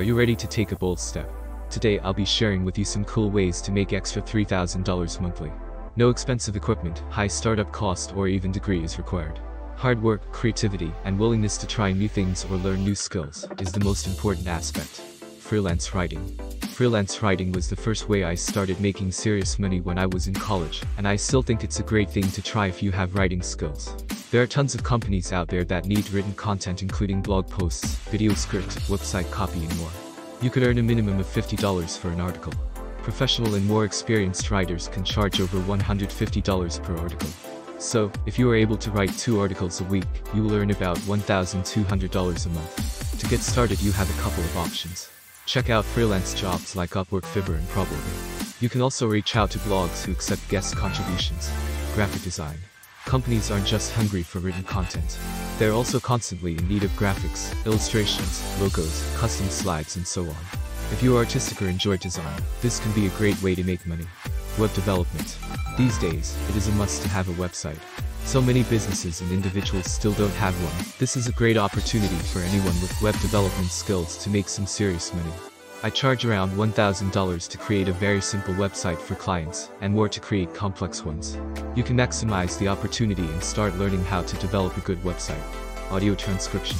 Are you ready to take a bold step? Today I'll be sharing with you some cool ways to make extra $3,000 monthly. No expensive equipment, high startup cost or even degree is required. Hard work, creativity, and willingness to try new things or learn new skills is the most important aspect. Freelance writing. Freelance writing was the first way I started making serious money when I was in college, and I still think it's a great thing to try if you have writing skills. There are tons of companies out there that need written content including blog posts, video script, website copy and more. You could earn a minimum of $50 for an article. Professional and more experienced writers can charge over $150 per article. So, if you are able to write two articles a week, you will earn about $1,200 a month. To get started you have a couple of options. Check out freelance jobs like Upwork, Fiverr and ProBlogger. You can also reach out to blogs who accept guest contributions. Graphic design. Companies aren't just hungry for written content. They're also constantly in need of graphics, illustrations, logos, custom slides and so on. If you are artistic or enjoy design, this can be a great way to make money. Web development. These days, it is a must to have a website. So many businesses and individuals still don't have one. This is a great opportunity for anyone with web development skills to make some serious money. I charge around $1,000 to create a very simple website for clients, and more to create complex ones. You can maximize the opportunity and start learning how to develop a good website. Audio transcription.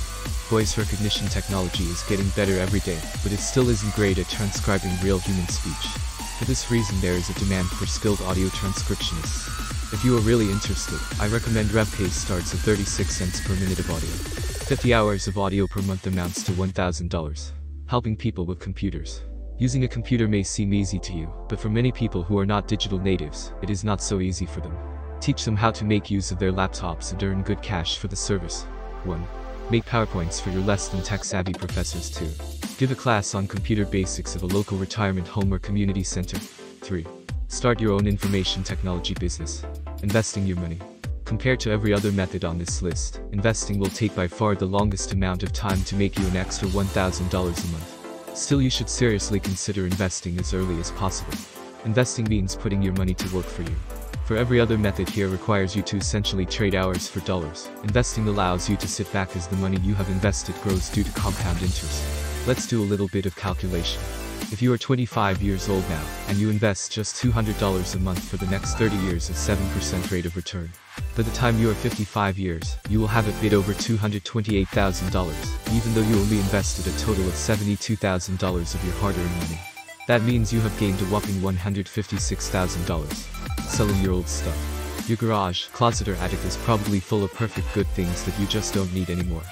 Voice recognition technology is getting better every day, but it still isn't great at transcribing real human speech. For this reason there is a demand for skilled audio transcriptionists. If you are really interested, I recommend Rev pay starts at 36 cents per minute of audio. 50 hours of audio per month amounts to $1,000. Helping people with computers. Using a computer may seem easy to you, but for many people who are not digital natives, it is not so easy for them. Teach them how to make use of their laptops and earn good cash for the service. 1. Make PowerPoints for your less than tech-savvy professors too. Give a class on computer basics at a local retirement home or community center. 3. Start your own information technology business. Investing your money. Compared to every other method on this list, investing will take by far the longest amount of time to make you an extra $1,000 a month. Still you should seriously consider investing as early as possible. Investing means putting your money to work for you. For every other method here requires you to essentially trade hours for dollars. Investing allows you to sit back as the money you have invested grows due to compound interest. Let's do a little bit of calculation. If you are 25 years old now, and you invest just $200 a month for the next 30 years at 7% rate of return, by the time you are 55 years, you will have a bit over $228,000, even though you only invested a total of $72,000 of your hard-earned money. That means you have gained a whopping $156,000. Selling your old stuff. Your garage, closet or attic is probably full of perfect good things that you just don't need anymore.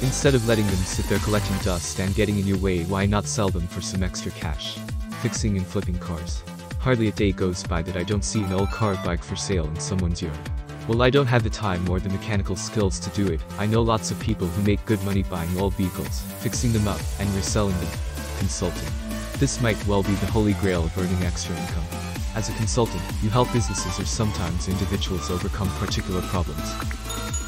Instead of letting them sit there collecting dust and getting in your way why not sell them for some extra cash? Fixing and flipping cars. Hardly a day goes by that I don't see an old car bike for sale in someone's yard. Well I don't have the time or the mechanical skills to do it, I know lots of people who make good money buying old vehicles, fixing them up, and reselling them. Consulting. This might well be the holy grail of earning extra income. As a consultant, you help businesses or sometimes individuals overcome particular problems.